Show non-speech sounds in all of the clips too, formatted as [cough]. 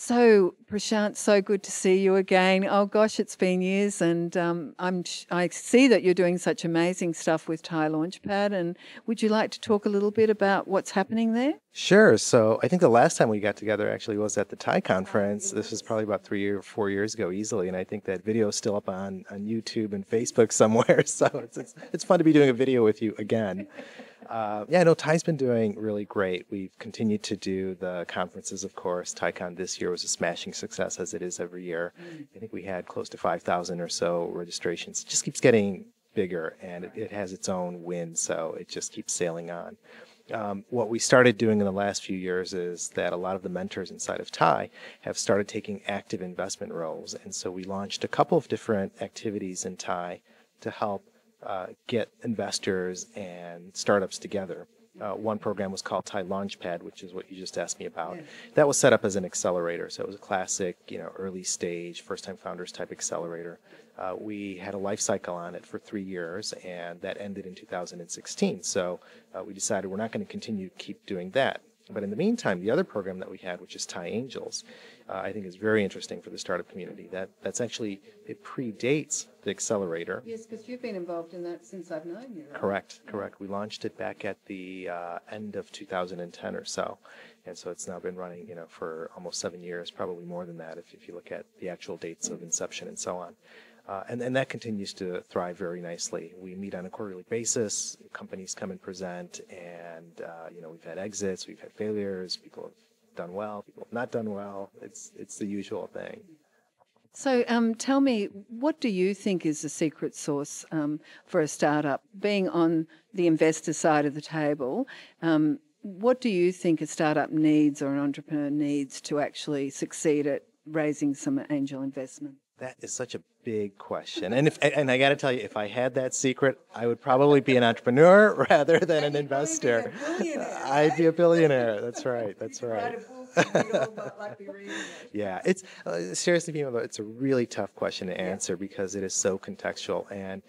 So, Prashant, so good to see you again. Oh gosh, it's been years, and um, I'm I see that you're doing such amazing stuff with TiE Launchpad. And would you like to talk a little bit about what's happening there? Sure. So, I think the last time we got together actually was at the TiE conference. This was probably about three or four years ago, easily. And I think that video is still up on on YouTube and Facebook [laughs] somewhere. So it's it's, it's fun to be doing a video with you again. Uh, yeah, no, TiE's been doing really great. We've continued to do the conferences, of course. TiEcon this year was a smashing success, as it is every year. Mm. I think we had close to 5,000 or so registrations. It just keeps getting bigger, and it, it has its own wind, so it just keeps sailing on. Um, what we started doing in the last few years is that a lot of the mentors inside of TiE have started taking active investment roles. And so we launched a couple of different activities in TiE to help uh, get investors and startups together. Uh, one program was called TiE Launchpad, which is what you just asked me about. Yeah. That was set up as an accelerator, so it was a classic, you know, early stage, first-time founders type accelerator. Uh, we had a life cycle on it for three years, and that ended in 2016. So uh, we decided we're not going to continue to keep doing that. But in the meantime, the other program that we had, which is TiE Angels, uh, I think is very interesting for the startup community. That that's actually it predates the accelerator. Yes, because you've been involved in that since I've known you. Right? Correct, correct. We launched it back at the uh, end of 2010 or so, and so it's now been running, you know, for almost seven years, probably more than that if, if you look at the actual dates of inception and so on. Uh, and, and that continues to thrive very nicely. We meet on a quarterly basis. Companies come and present, and uh, you know we've had exits, we've had failures. People have done well, people have not done well. It's it's the usual thing. So, um, tell me, what do you think is the secret sauce um, for a startup? Being on the investor side of the table, um, what do you think a startup needs or an entrepreneur needs to actually succeed at raising some angel investment? That is such a big question. And if and I got to tell you, if I had that secret, I would probably be an entrepreneur [laughs] rather than an investor. I'd be a billionaire. That's right. That's right. [laughs] yeah, it's uh, seriously, people, it's a really tough question to answer because it is so contextual. And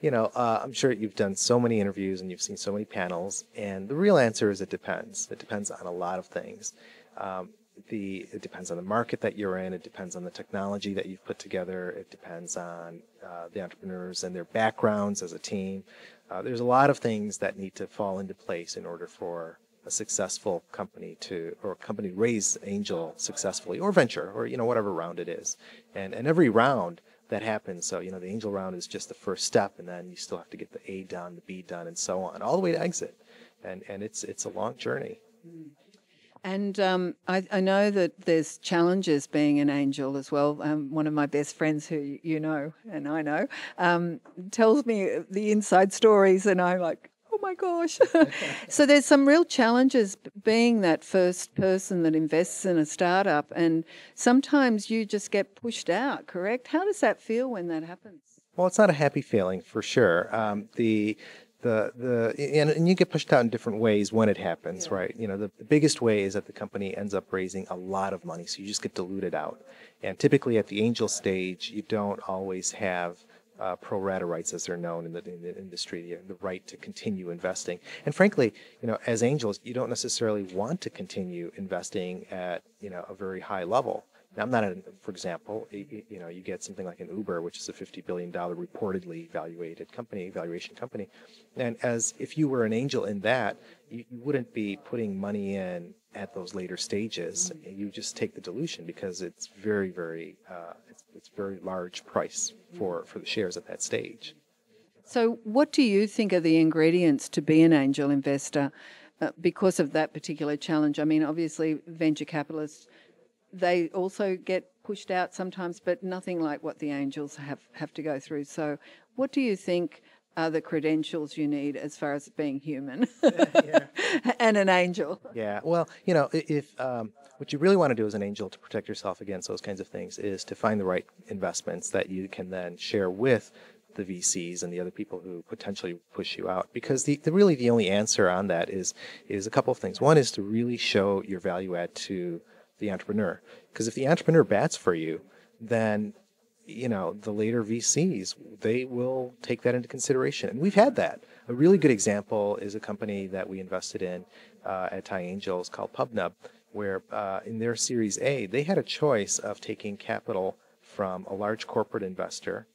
you know, uh, I'm sure you've done so many interviews and you've seen so many panels. And the real answer is it depends. It depends on a lot of things. Um, the it depends on the market that you're in. It depends on the technology that you've put together. It depends on uh, the entrepreneurs and their backgrounds as a team. Uh, there's a lot of things that need to fall into place in order for a successful company to or a company raise angel successfully or venture or you know whatever round it is. And and every round that happens. So you know the angel round is just the first step, and then you still have to get the A done, the B done, and so on, all the way to exit. And and it's it's a long journey. Mm. And um, I, I, know that there's challenges being an angel as well. Um, one of my best friends, who you know and I know, um, tells me the inside stories, and I'm like, oh my gosh. [laughs] so there's some real challenges being that first person that invests in a startup, and sometimes you just get pushed out. Correct? How does that feel when that happens? Well, it's not a happy feeling for sure. Um, the the the and, and you get pushed out in different ways when it happens, yeah. right? You know, the, the biggest way is that the company ends up raising a lot of money, so you just get diluted out. And typically at the angel stage, you don't always have uh, pro rata rights, as they're known in the, in the industry, the, the, right to continue investing. And frankly, you know, as angels, you don't necessarily want to continue investing at you know a very high level. Now, I'm not, an, for example, you know, you get something like an Uber, which is a $50 billion reportedly valuated company, valuation company. And as if you were an angel in that, you, you wouldn't be putting money in at those later stages. You just take the dilution because it's very, very, uh, it's, it's very large price for, for the shares at that stage. So, what do you think are the ingredients to be an angel investor uh, because of that particular challenge? I mean, obviously, venture capitalists they also get pushed out sometimes, but nothing like what the angels have, have to go through. So, what do you think are the credentials you need as far as being human [laughs] and an angel? Yeah, well, you know, if um, what you really want to do as an angel to protect yourself against those kinds of things is to find the right investments that you can then share with the VCs and the other people who potentially push you out. Because the, the really the only answer on that is is a couple of things. One is to really show your value add to the entrepreneur. Because if the entrepreneur bats for you, then you know the later VCs they will take that into consideration, and we've had that. A really good example is a company that we invested in uh, at TiE Angels called PubNub, where uh, in their Series A, they had a choice of taking capital from a large corporate investor,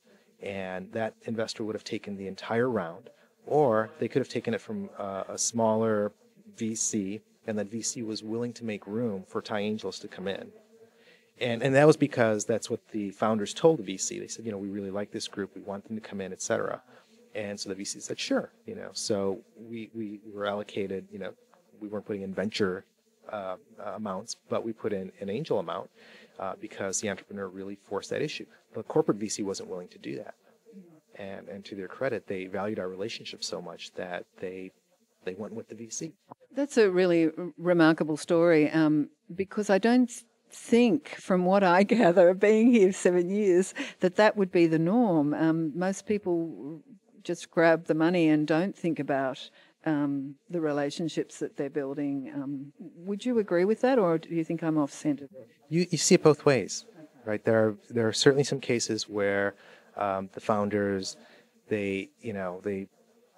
and that investor would have taken the entire round, or they could have taken it from uh, a smaller VC, and that VC was willing to make room for TIE Angels to come in. And, and that was because that's what the founders told the VC. They said, you know, we really like this group, we want them to come in, et cetera. And so the VC said, sure, you know. So we, we were allocated, you know, we weren't putting in venture uh, amounts, but we put in an angel amount uh, because the entrepreneur really forced that issue. The corporate VC wasn't willing to do that. And, and to their credit, they valued our relationship so much that they they went with the VC. That's a really remarkable story um, because I don't think, from what I [laughs] gather, being here seven years, that that would be the norm. Um, most people just grab the money and don't think about um, the relationships that they're building. Um, would you agree with that, or do you think I'm off centre? You, you see it both ways, right? There are there are certainly some cases where um, the founders they you know they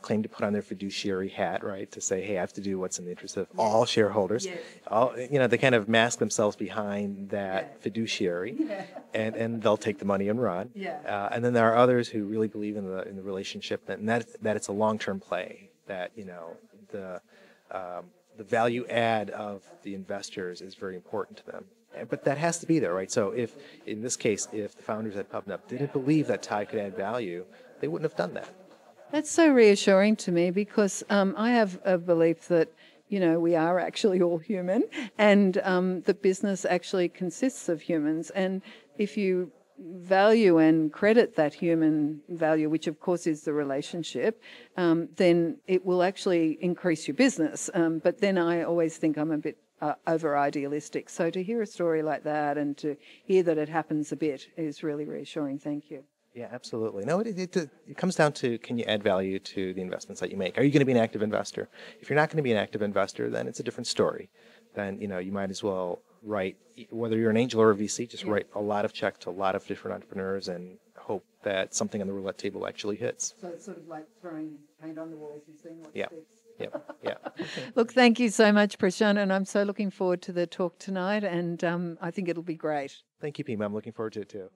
claim to put on their fiduciary hat, right, to say, hey, I have to do what's in the interest of all shareholders. Yes. All, you know, they kind of mask themselves behind that fiduciary, [laughs] yeah. and, and they'll take the money and run. Yeah. Uh, and then there are others who really believe in the in the relationship that, and that that it's a long term play. That you know the um, the value add of the investors is very important to them. But that has to be there, right? So if, in this case, if the founders at PubNub didn't believe that TIE could add value, they wouldn't have done that. That's so reassuring to me because um, I have a belief that you know we are actually all human, and um, the business actually consists of humans. And if you value and credit that human value, which of course is the relationship, um, then it will actually increase your business. Um, but then I always think I'm a bit uh, over idealistic. So to hear a story like that and to hear that it happens a bit is really reassuring. Thank you. Yeah, absolutely. No, it, it, it, comes down to can you add value to the investments that you make? Are you going to be an active investor? If you're not going to be an active investor, then it's a different story. Then you know you might as well write whether you're an angel or a VC, just yeah. write a lot of checks to a lot of different entrepreneurs and hope that something on the roulette table actually hits. So it's sort of like throwing paint on the walls and seeing what yeah. sticks. Yep. [laughs] Yeah. Look, thank you so much, Prashant, and I'm so looking forward to the talk tonight, and um, I think it'll be great. Thank you, Pima. I'm looking forward to it too.